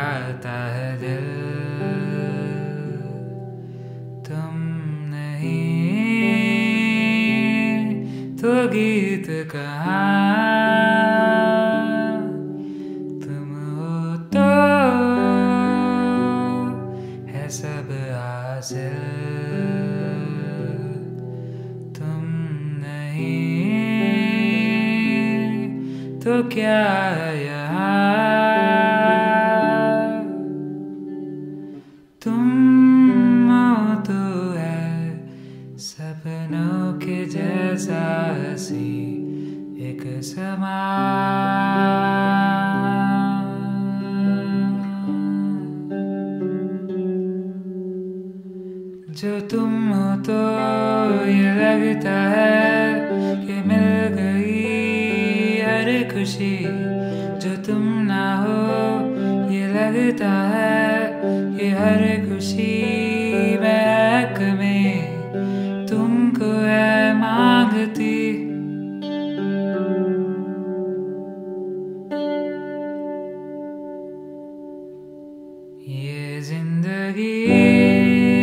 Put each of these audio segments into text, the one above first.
जाता है दिल। तुम नहीं तो गीत कहा। तुम हो तो है सब हासिल। तुम नहीं तो क्या यहाँ? तुम तो है सपनों के जैसा हँसी एक समा जो तुम हो तो ये लगता है कि मिल गई हर खुशी। जो तुम ना हो, ये लगता है कि हर खुशी महक में तुमको है मांगती ये ज़िंदगी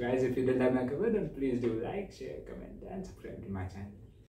Guys, if you did like my cover, then please do like, share, comment, and subscribe to my channel.